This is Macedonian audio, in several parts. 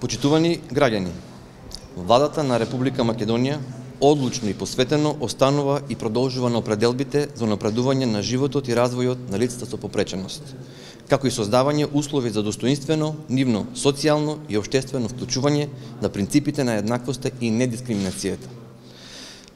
Почитувани граѓани, Владата на Република Македонија одлучно и посветено останува и продолжува на определбите за напредување на животот и развојот на лицата со попреченост, како и создавање услови за достоинствено, нивно социјално и обштествено вклучување на принципите на еднаквоста и недискриминацијата.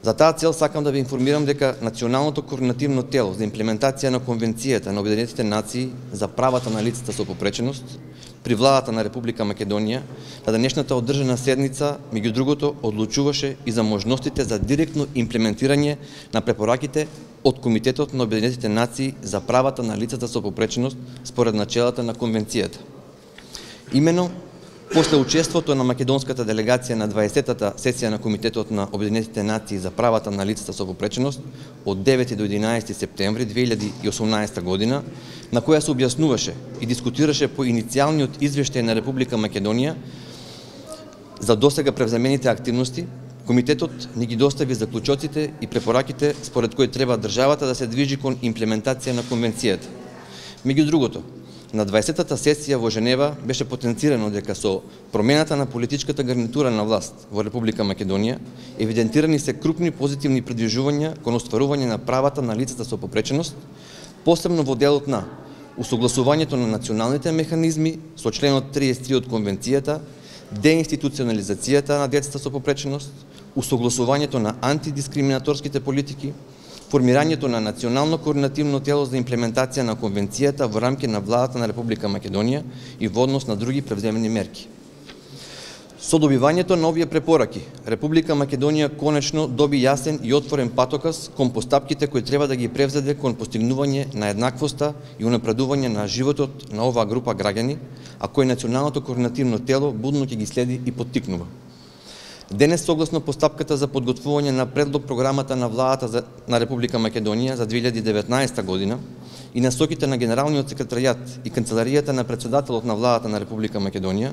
За таа цел сакам да ви информирам дека Националното координативно тело за имплементација на Конвенцијата на Обединетите нации за правата на лицата со попреченост при владата на Република Македонија на денешната одржана седница, меѓу другото, одлучуваше и за можностите за директно имплементирање на препораките од Комитетот на Обединетите нации за правата на лицата со попреченост според начелата на Конвенцијата. Имено, После учеството на македонската делегација на 20-тата сесија на Комитетот на Обединетите нации за правата на лицата со попреченост од 9 до 11 септември 2018 година, на која се објаснуваше и дискутираше по иницијалниот извештај на Република Македонија за досега превземените активности, Комитетот ни ги достави заклучоците и препораките според кои треба државата да се движи кон имплементација на конвенцијата. Меѓу другото, На 20-та сесија во Женева беше потенцирано дека со промената на политичката гарнитура на власт во Република Македонија евидентирани се крупни позитивни придвижувања кон остварување на правата на лицата со попреченост, посебно во делот на усогласувањето на националните механизми со членот 33 од Конвенцијата, деинституционализацијата на децата со попреченост, усогласувањето на антидискриминаторските политики, формирањето на национално координативно тело за имплементација на конвенцијата во рамки на владата на Република Македонија и во однос на други превземени мерки. Со добивањето на овие препораки, Република Македонија конечно доби јасен и отворен патоказ кон постапките кои треба да ги превзеде кон постигнување на еднаквоста и унапредување на животот на оваа група граѓани, а кој националното координативно тело будно ќе ги следи и поттикнува. Денес, согласно постапката за подготвување на предлог програмата на владата за, на Република Македонија за 2019 година и насоките на Генералниот секретаријат и Канцеларијата на председателот на владата на Република Македонија,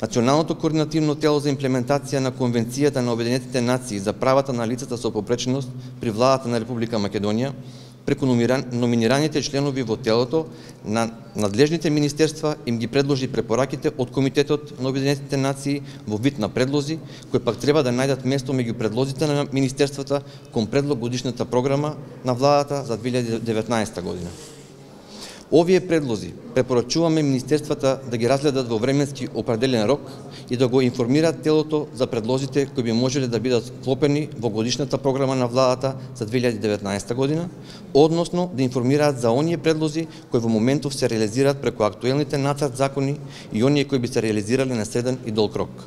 Националното координативно тело за имплементација на Конвенцијата на Обединетите нации за правата на лицата со попреченост при владата на Република Македонија преку номинираните членови во телото на надлежните министерства им ги предложи препораките од Комитетот на Обединетите нации во вид на предлози, кои пак треба да најдат место меѓу предлозите на министерствата кон предлог годишната програма на владата за 2019 година. Овие предлози препорачуваме министерствата да ги разгледат во временски определен рок и да го информираат телото за предлозите кои би можеле да бидат вклопени во годишната програма на владата за 2019 година, односно да информираат за оние предлози кои во моментов се реализираат преку актуелните нацрт закони и оние кои би се реализирали на среден и долг рок.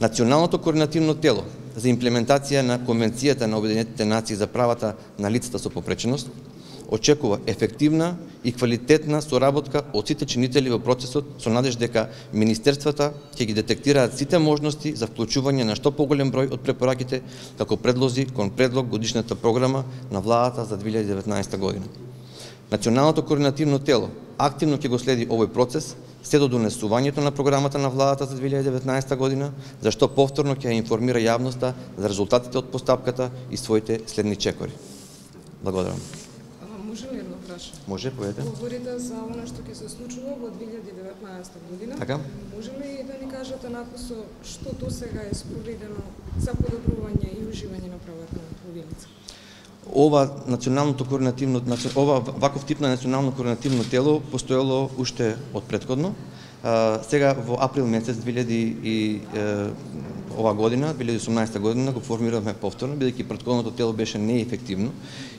Националното координативно тело за имплементација на Конвенцијата на Обединетите нации за правата на лицата со попреченост очекува ефективна и квалитетна соработка од сите чинители во процесот со надеж дека министерствата ќе ги детектираат сите можности за вклучување на што поголем број од препораките како предлози кон предлог годишната програма на владата за 2019 година. Националното координативно тело активно ќе го следи овој процес се до донесувањето на програмата на владата за 2019 година, зашто повторно ќе информира јавноста за резултатите од постапката и своите следни чекори. Благодарам. Може ли едно прашање? Може, поете. Говорите за оно што ќе се случува во 2019 година. Така. Може ли да ни кажете написо што до сега е спроведено за подобрување и уживање на правата на лица? Ова националното координативно ова ваков тип на национално координативно тело постоело уште од предходно. сега во април месец 2000 и ова година, 2018 година, го формиравме повторно, бидејќи претходното тело беше неефективно.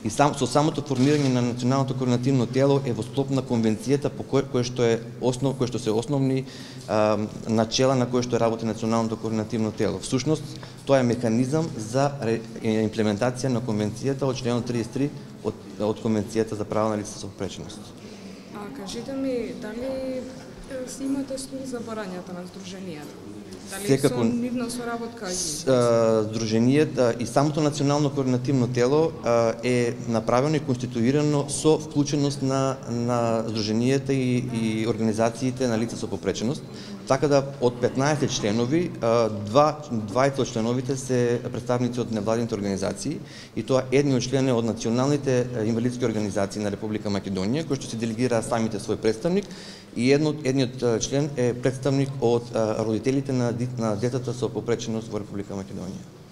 И сам, со самото формирање на националното координативно тело е во склоп на конвенцијата по кој, кој што е основ, кој што се основни а, начела на кој што работи националното координативно тело. Всушност, тоа е механизам за ре, имплементација на конвенцијата од членот 33 од, од конвенцијата за права на лица со попреченост. А кажете ми, дали си имате слух за барањата на здруженијата? Дали Секако, со нивна соработка Сдруженијата и самото национално координативно тело е направено и конституирано со вклученост на на здруженијата и, и организациите на лица со попреченост. Така да од 15 членови, два двајца од членовите се представници од невладините организации и тоа едни од члени од националните инвалидски организации на Република Македонија кои што се делегираат самите свој представник и едно, едниот член е представник од родителите на, на детата со попреченост во Република Македонија.